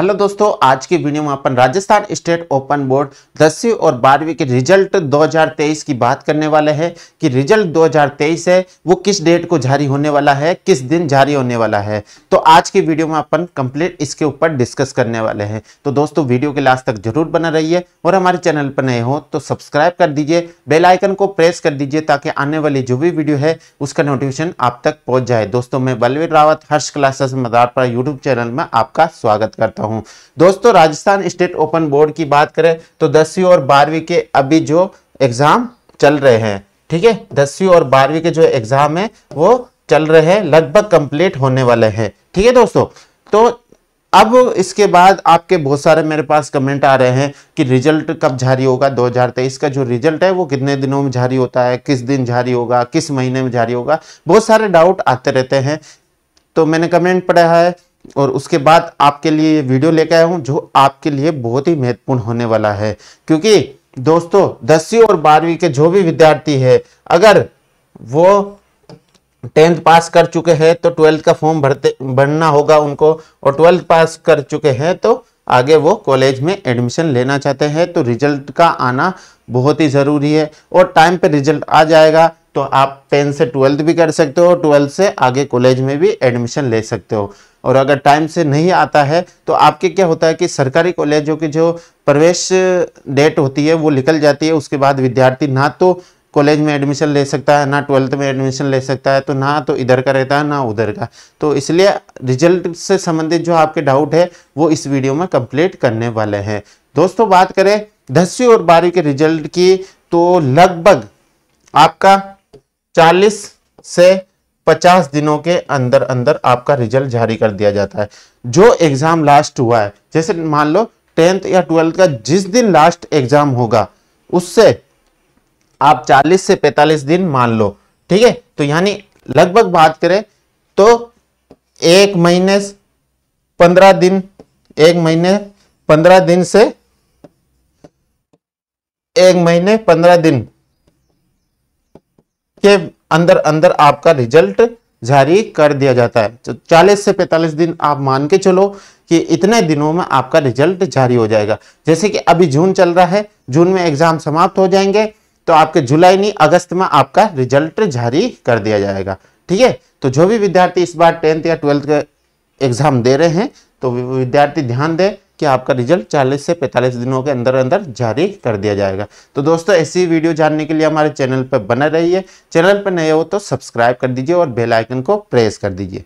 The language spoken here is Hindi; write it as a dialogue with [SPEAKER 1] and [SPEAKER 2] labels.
[SPEAKER 1] हेलो दोस्तों, आज की वीडियो में अपन राजस्थान स्टेट ओपन बोर्ड दसवीं और बारहवीं के रिज़ल्ट 2023 की बात करने वाले हैं कि रिज़ल्ट 2023 है, वो किस डेट को जारी होने वाला है, किस दिन जारी होने वाला है। तो आज की वीडियो में अपन कंप्लीट इसके ऊपर डिस्कस करने वाले हैं। तो दोस्तों, वीडियो के लास्ट तक ज़रूर बना रहिए और हमारे चैनल पर नए हो तो सब्सक्राइब कर दीजिए बेलाइकन को प्रेस कर दीजिए ताकि आने वाली जो भी वीडियो है, उसका नोटिफिकेशन आप तक पहुँच जाए। दोस्तों, मैं Balveer Rawat, Harsh classes Madarpura YouTube channel में आपका स्वागत करता हूँ। हूँ। दोस्तों, राजस्थान स्टेट ओपन बोर्ड की बात करें तो दसवीं और बारहवीं के अभी जो एग्ज़ाम चल रहे हैं, ठीक है? दसवीं और बारहवीं के जो एग्ज़ाम है, वो चल रहे हैं, लगभग कंप्लीट होने वाले हैं, ठीक है दोस्तों? तो अब इसके बाद आपके बहुत सारे मेरे पास कमेंट आ रहे हैं कि रिज़ल्ट कब जारी होगा 2023 का जो रिज़ल्ट है वो कितने दिनों में जारी होता है, किस दिन जारी होगा, किस महीने में जारी होगा, बहुत सारे डाउट आते रहते हैं। तो मैंने कमेंट पढ़ा है और उसके बाद आपके लिए ये वीडियो लेकर आया हूँ, जो आपके लिए बहुत ही महत्वपूर्ण होने वाला है। क्योंकि दोस्तों, दसवीं और बारहवीं के जो भी विद्यार्थी है, अगर वो टेंथ पास कर चुके हैं तो ट्वेल्थ का फॉर्म भरते, भरना होगा उनको, और ट्वेल्थ पास कर चुके हैं तो आगे वो कॉलेज में एडमिशन लेना चाहते हैं तो रिज़ल्ट का आना बहुत ही ज़रूरी है। और टाइम पे रिज़ल्ट आ जाएगा तो आप टेंथ से ट्वेल्थ भी कर सकते हो ट्वेल्थ से आगे कॉलेज में भी एडमिशन ले सकते हो। और अगर टाइम से नहीं आता है तो आपके क्या होता है कि सरकारी कॉलेजों की जो प्रवेश डेट होती है, वो निकल जाती है। उसके बाद विद्यार्थी ना तो कॉलेज में एडमिशन ले सकता है, ना ट्वेल्थ में एडमिशन ले सकता है तो ना तो इधर का रहता है, ना उधर का। तो इसलिए रिज़ल्ट से संबंधित जो आपके डाउट है, वो इस वीडियो में कंप्लीट करने वाले हैं। दोस्तों, बात करें दसवीं और बारहवीं के रिज़ल्ट की तो लगभग आपका 40 से 50 दिनों के अंदर अंदर आपका रिज़ल्ट जारी कर दिया जाता है। जो एग्ज़ाम लास्ट हुआ है, जैसे मान लो टेंथ या ट्वेल्थ का जिस दिन लास्ट एग्ज़ाम होगा, उससे आप 40 से 45 दिन मान लो, ठीक है? तो यानी लगभग बात करें तो एक महीने पंद्रह दिन, एक महीने पंद्रह दिन से एक महीने पंद्रह दिन के अंदर अंदर आपका रिज़ल्ट जारी कर दिया जाता है। तो 40 से 45 दिन आप मान के चलो कि इतने दिनों में आपका रिज़ल्ट जारी हो जाएगा। जैसे कि अभी जून चल रहा है, जून में एग्ज़ाम समाप्त हो जाएँगे तो आपके जुलाई नहीं, अगस्त में आपका रिज़ल्ट जारी कर दिया जाएगा। ठीक है? तो जो भी विद्यार्थी इस बार टेंथ या ट्वेल्थ का एग्ज़ाम दे रहे हैं तो विद्यार्थी ध्यान दें कि आपका रिज़ल्ट 40 से 45 दिनों के अंदर अंदर जारी कर दिया जाएगा। तो दोस्तों, ऐसी वीडियो जानने के लिए हमारे चैनल पर बने रहिए। चैनल पर नए हो तो सब्सक्राइब कर दीजिए और बेलाइकन को प्रेस कर दीजिए।